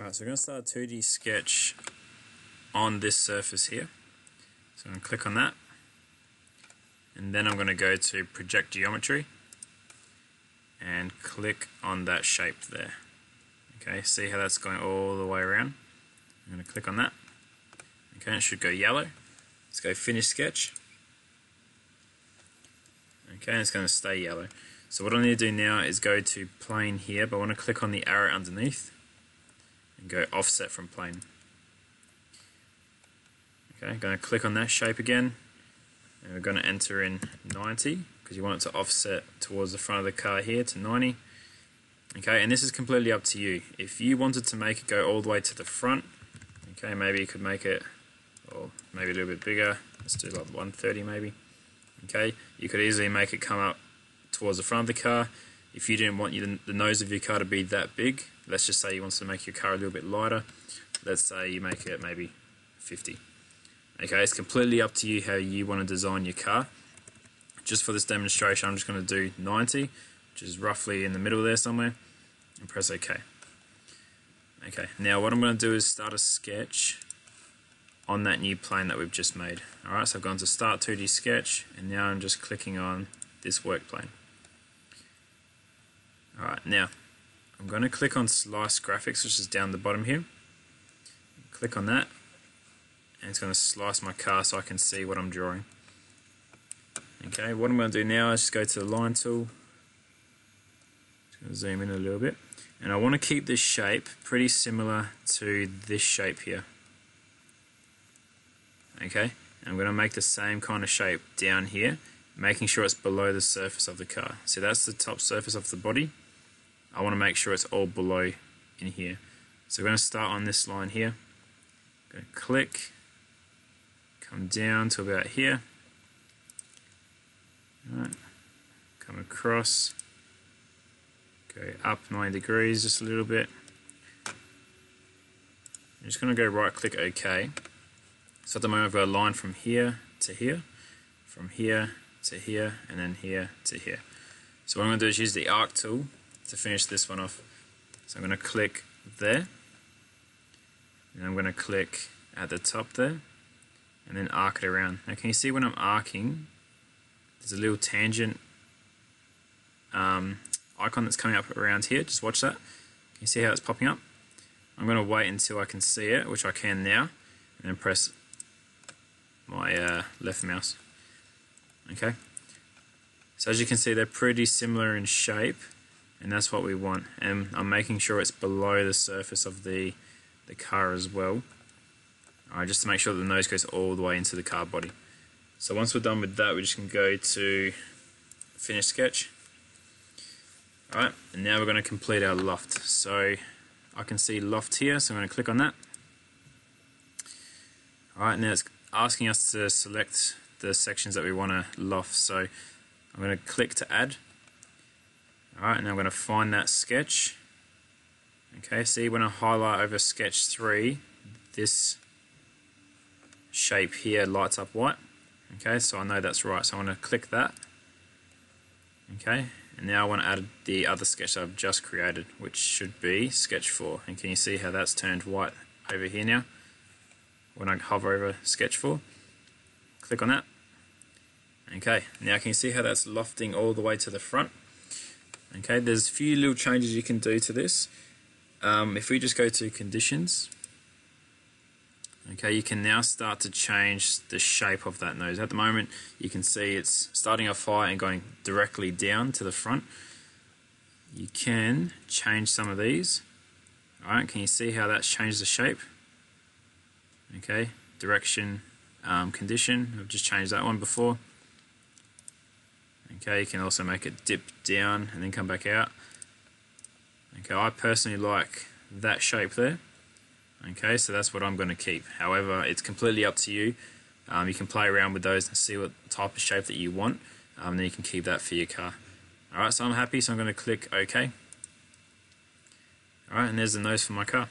Alright, so we're going to start a 2D sketch on this surface here. So I'm going to click on that. And then I'm going to go to Project Geometry and click on that shape there. Okay, see how that's going all the way around? I'm going to click on that. Okay, it should go yellow. Let's go Finish Sketch. Okay, it's going to stay yellow. So what I need to do now is go to Plane here, but I want to click on the arrow underneath and go offset from plane. Okay, going to click on that shape again and we're going to enter in 90 because you want it to offset towards the front of the car here to 90. Okay, and this is completely up to you. If you wanted to make it go all the way to the front, okay, maybe you could make it, or maybe a little bit bigger. Let's do like 130 maybe. Okay, you could easily make it come up towards the front of the car. If you didn't want the nose of your car to be that big, let's just say you want to make your car a little bit lighter. Let's say you make it maybe 50. Okay, it's completely up to you how you want to design your car. Just for this demonstration, I'm just going to do 90, which is roughly in the middle there somewhere, and press OK. Okay, now what I'm going to do is start a sketch on that new plane that we've just made. Alright, so I've gone to Start 2D Sketch, and now I'm just clicking on this work plane. Alright, now I'm going to click on Slice Graphics, which is down the bottom here. Click on that, and it's going to slice my car so I can see what I'm drawing. Okay, what I'm going to do now is just go to the line tool, zoom in a little bit, and I want to keep this shape pretty similar to this shape here. Okay, I'm going to make the same kind of shape down here, making sure it's below the surface of the car. So that's the top surface of the body. I want to make sure it's all below in here. So we're going to start on this line here. Going to click, come down to about here. Right. Come across, go up 90 degrees just a little bit. I'm just going to go right click OK. So at the moment I've got a line from here to here, from here to here, and then here to here. So what I'm going to do is use the arc tool to finish this one off. So I'm going to click there, and I'm going to click at the top there, and then arc it around. Now can you see when I'm arcing, there's a little tangent um, icon that's coming up around here. Just watch that. Can you see how it's popping up? I'm going to wait until I can see it, which I can now, and then press my uh, left mouse. Okay. So as you can see, they're pretty similar in shape, and that's what we want. And I'm making sure it's below the surface of the the car as well. Alright, just to make sure that the nose goes all the way into the car body. So once we're done with that, we just can go to finish sketch. Alright, and now we're going to complete our loft. So I can see loft here, so I'm going to click on that. Alright, now it's asking us to select the sections that we want to loft. So I'm going to click to add. Alright, and I'm going to find that sketch. Okay, see when I highlight over sketch 3, this shape here lights up white. Okay, so I know that's right. So I want to click that. Okay, and now I want to add the other sketch I've just created, which should be sketch 4. And can you see how that's turned white over here now? When I hover over sketch 4, click on that. Okay, now can you see how that's lofting all the way to the front? Okay, there's a few little changes you can do to this. Um, if we just go to conditions, okay, you can now start to change the shape of that nose. At the moment, you can see it's starting off high and going directly down to the front. You can change some of these. Alright, can you see how that's changed the shape? Okay, direction, um, condition, I've just changed that one before. Okay, you can also make it dip down and then come back out. Okay, I personally like that shape there. Okay, so that's what I'm going to keep. However, it's completely up to you. Um, you can play around with those and see what type of shape that you want. Um, then you can keep that for your car. Alright, so I'm happy, so I'm going to click OK. Alright, and there's the nose for my car.